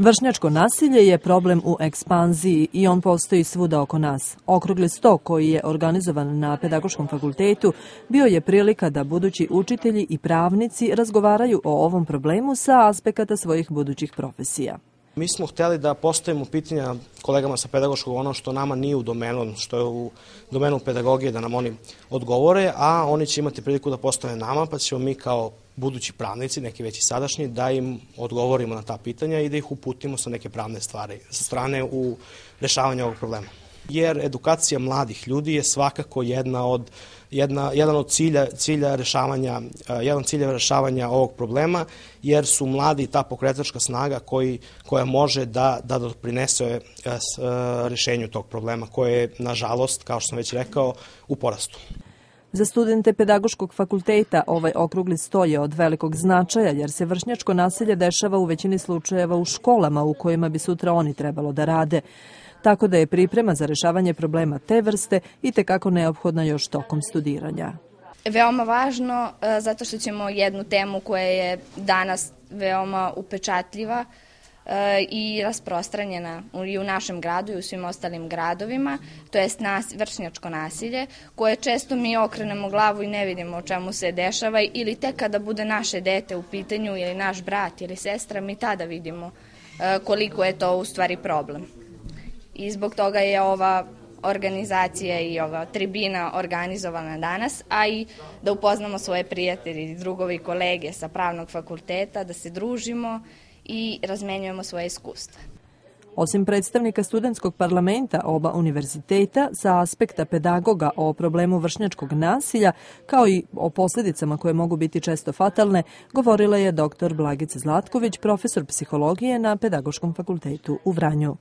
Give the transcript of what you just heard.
Vršnjačko nasilje je problem u ekspanziji i on postoji svuda oko nas. Okrugli sto koji je organizovan na Pedagoškom fakultetu bio je prilika da budući učitelji i pravnici razgovaraju o ovom problemu sa aspekata svojih budućih profesija. Mi smo hteli da postavimo pitanja kolegama sa pedagoškog ono što nama nije u domenu, što je u domenu pedagogije da nam oni odgovore, a oni će imati priliku da postave nama, pa ćemo mi kao budući pravnici, neki već i sadašnji, da im odgovorimo na ta pitanja i da ih uputimo sa neke pravne stvari, sa strane u rešavanju ovog problema jer edukacija mladih ljudi je svakako jedna od jedna, jedan od cilja, cilja rešavanja, uh, jedan cilja rešavanja ovog problema, jer su mladi ta pokretačka snaga koji, koja može da, da doprinese uh, rešenju tog problema, koje je, nažalost, kao što sam već rekao, u porastu. Za studente pedagoškog fakulteta ovaj okrugli sto je od velikog značaja jer se vršnjačko nasilje dešava u većini slučajeva u školama u kojima bi sutra oni trebalo da rade tako da je priprema za rešavanje problema te vrste i tekako neophodna još tokom studiranja. Veoma važno e, zato što ćemo jednu temu koja je danas veoma upečatljiva e, i rasprostranjena i u našem gradu i u svim ostalim gradovima, to je nas, vršnjačko nasilje, koje često mi okrenemo glavu i ne vidimo o čemu se dešava ili tek kada bude naše dete u pitanju ili naš brat ili sestra, mi tada vidimo e, koliko je to u stvari problem i zbog toga je ova organizacija i ova tribina organizovana danas, a i da upoznamo svoje prijatelji, drugovi i kolege sa pravnog fakulteta, da se družimo i razmenjujemo svoje iskustva. Osim predstavnika studentskog parlamenta oba univerziteta, sa aspekta pedagoga o problemu vršnjačkog nasilja, kao i o posledicama koje mogu biti često fatalne, govorila je dr. Blagica Zlatković, profesor psihologije na Pedagoškom fakultetu u Vranju.